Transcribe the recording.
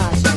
baixo.